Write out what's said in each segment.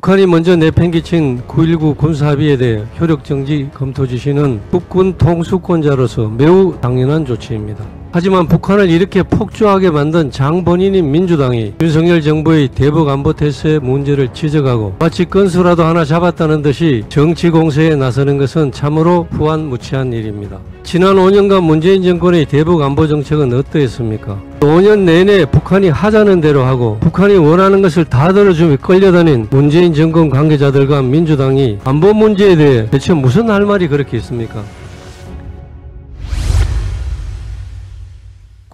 북한이 먼저 내팽개친 9.19 군사합의에 대해 효력정지 검토 지시는 국군 통수권자로서 매우 당연한 조치입니다. 하지만 북한을 이렇게 폭주하게 만든 장 본인인 민주당이 윤석열 정부의 대북 안보 태세의 문제를 지적하고 마치 건수라도 하나 잡았다는 듯이 정치 공세에 나서는 것은 참으로 후한무치한 일입니다. 지난 5년간 문재인 정권의 대북 안보 정책은 어떠했습니까? 5년 내내 북한이 하자는 대로 하고 북한이 원하는 것을 다 들어주며 끌려다닌 문재인 정권 관계자들과 민주당이 안보 문제에 대해 대체 무슨 할 말이 그렇게 있습니까?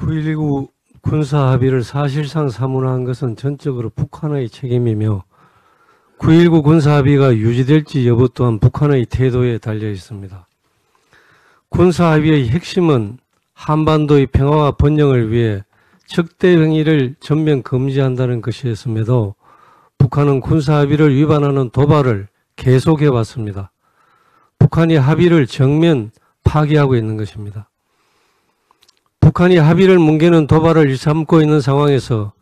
9.19 군사 합의를 사실상 사문화한 것은 전적으로 북한의 책임이며 9.19 군사 합의가 유지될지 여부 또한 북한의 태도에 달려 있습니다. 군사 합의의 핵심은 한반도의 평화와 번영을 위해 적대 행위를 전면 금지한다는 것이었음에도 북한은 군사 합의를 위반하는 도발을 계속해 왔습니다. 북한이 합의를 정면 파기하고 있는 것입니다. 북한이 합의를 뭉개는 도발을 일삼고 있는 상황에서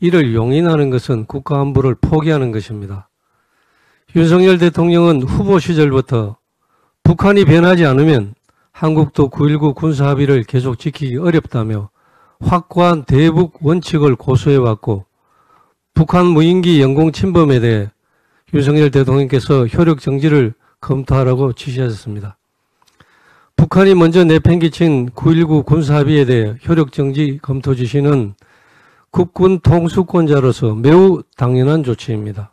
이를 용인하는 것은 국가 안보를 포기하는 것입니다. 윤석열 대통령은 후보 시절부터 북한이 변하지 않으면 한국도 9.19 군사합의를 계속 지키기 어렵다며 확고한 대북 원칙을 고수해왔고 북한 무인기 영공 침범에 대해 윤석열 대통령께서 효력 정지를 검토하라고 지시하셨습니다. 북한이 먼저 내팽개친 9.19 군사합의에 대해 효력정지 검토 지시는 국군 통수권자로서 매우 당연한 조치입니다.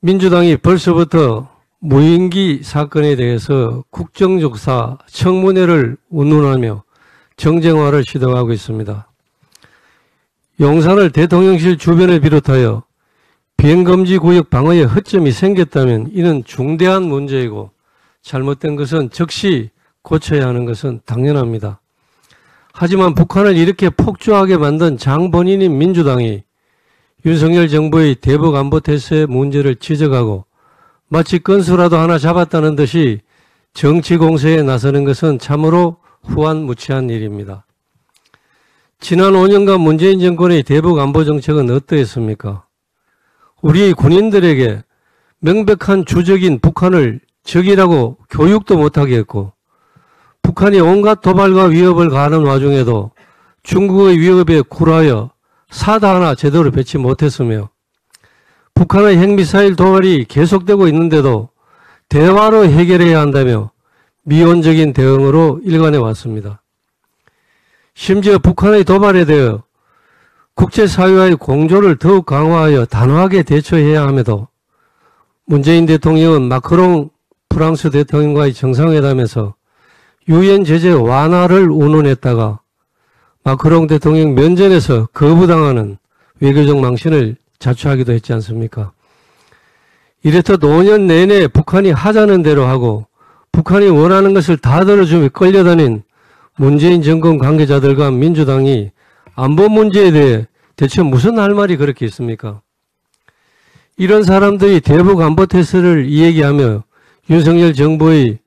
민주당이 벌써부터 무인기 사건에 대해서 국정조사 청문회를 운운하며 정쟁화를 시도하고 있습니다. 용산을 대통령실 주변을 비롯하여 비행금지 구역 방어에 허점이 생겼다면 이는 중대한 문제이고 잘못된 것은 즉시 고쳐야 하는 것은 당연합니다. 하지만 북한을 이렇게 폭주하게 만든 장 본인인 민주당이 윤석열 정부의 대북 안보 태세의 문제를 지적하고 마치 건수라도 하나 잡았다는 듯이 정치 공세에 나서는 것은 참으로 후한무치한 일입니다. 지난 5년간 문재인 정권의 대북 안보 정책은 어떠했습니까? 우리 군인들에게 명백한 주적인 북한을 적이라고 교육도 못하게 했고 북한이 온갖 도발과 위협을 가하는 와중에도 중국의 위협에 굴하여 사다 하나 제대로 배치 못했으며 북한의 핵미사일 도발이 계속되고 있는데도 대화로 해결해야 한다며 미온적인 대응으로 일관해 왔습니다. 심지어 북한의 도발에 대해 국제사회와의 공조를 더욱 강화하여 단호하게 대처해야 함에도 문재인 대통령은 마크롱 프랑스 대통령과의 정상회담에서 유엔 제재 완화를 운운했다가 마크롱 대통령 면전에서 거부당하는 외교적 망신을 자초하기도 했지 않습니까? 이래서 5년 내내 북한이 하자는 대로 하고 북한이 원하는 것을 다 들어주며 끌려다닌 문재인 정권 관계자들과 민주당이 안보 문제에 대해 대체 무슨 할 말이 그렇게 있습니까? 이런 사람들이 대북 안보 테스트를 이야기하며 윤석열 정부의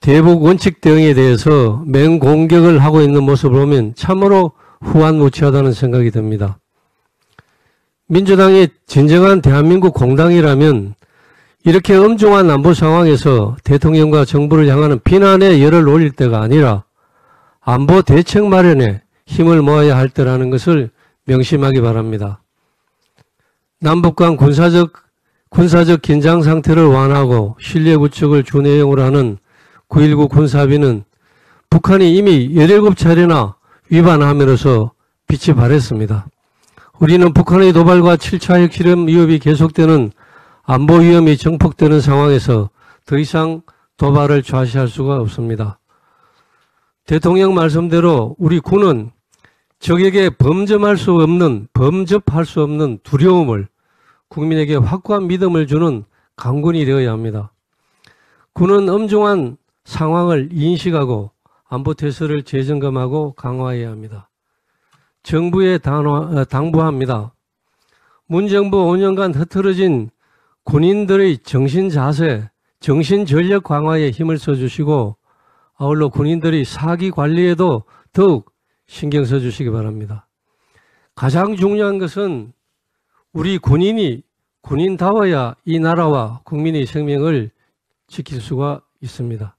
대북 원칙 대응에 대해서 맹공격을 하고 있는 모습을 보면 참으로 후한무치하다는 생각이 듭니다. 민주당이 진정한 대한민국 공당이라면 이렇게 엄중한 안보 상황에서 대통령과 정부를 향하는 비난의 열을 올릴 때가 아니라 안보 대책 마련에 힘을 모아야 할 때라는 것을 명심하기 바랍니다. 남북 간 군사적 군사적 긴장 상태를 완화하고 신뢰 구축을 주 내용으로 하는 9.19 군사합의는 북한이 이미 17차례나 위반함으로써 빛이 발했습니다. 우리는 북한의 도발과 7차 핵실험 위협이 계속되는 안보 위험이 정폭되는 상황에서 더 이상 도발을 좌시할 수가 없습니다. 대통령 말씀대로 우리 군은 적에게 범접할 수 없는 범접할 수 없는 두려움을 국민에게 확고한 믿음을 주는 강군이 되어야 합니다. 군은 엄중한 상황을 인식하고 안보 태세를 재점검하고 강화해야 합니다. 정부에 단화, 어, 당부합니다. 문정부 5년간 흐트러진 군인들의 정신 자세, 정신 전력 강화에 힘을 써주시고 아울러 군인들의 사기 관리에도 더욱 신경 써주시기 바랍니다. 가장 중요한 것은 우리 군인이 군인다워야 이 나라와 국민의 생명을 지킬 수가 있습니다.